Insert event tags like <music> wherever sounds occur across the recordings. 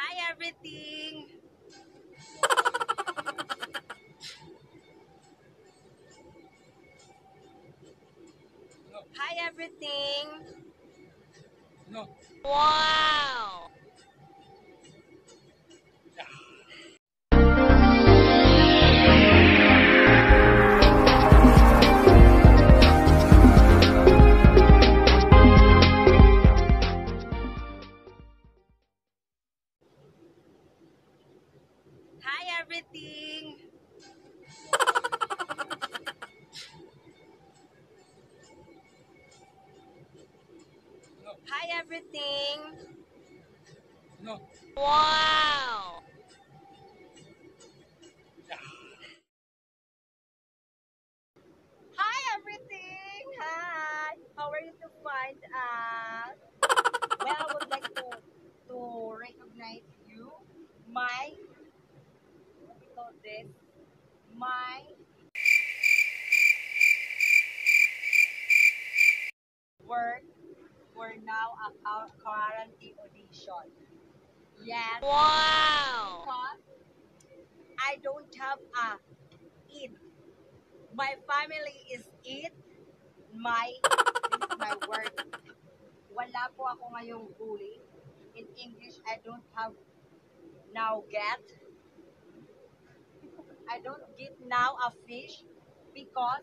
Hi everything! No. Hi everything! No. Wow! Everything! No. Hi everything! No. Wow! Hi everything! Hi! How are you to find us? Well, I would like to to recognize you. My call this? My work for now qu- quarantine audition. Yes. Wow! Because I don't have a it. My family is it. My is my work. Wala po ako ngayong bully. In English, I don't have now get. I don't get now a fish because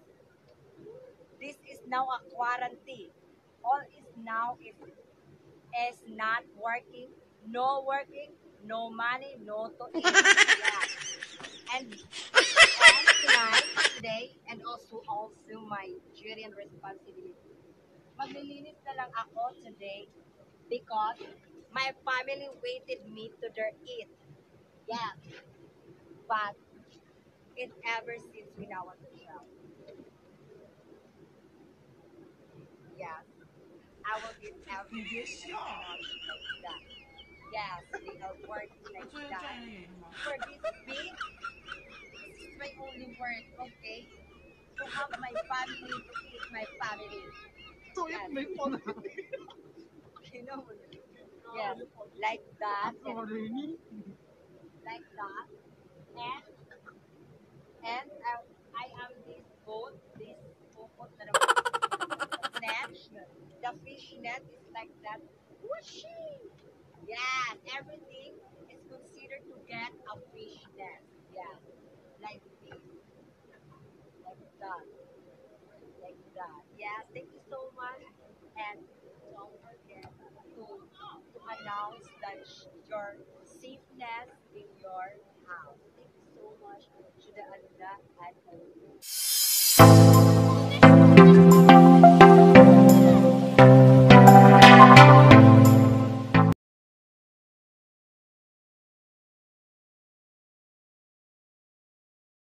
this is now a quarantine. All is now is is not working, no working, no money, no to eat. <laughs> Yeah. And and tonight, today, and also also my duty and responsibility. Maglilinis na lang ako today because my family waited me to their eat. Yeah. But it ever since we now want to show. Yeah. I will give everything like that. Yes, they are working like that. For this week, this is my only word, okay? To have my family, to eat my family. Yes. You know, yes, like that, and like that. And, and I, I am this boat, this boat naman, net. The fish net is like that. Whooshing! Yes, everything is considered to get a fish net. Yeah, like this. Like that. Like that. Yes, thank you so much. And don't forget to, to announce that your safeness in your house. Thank you so much to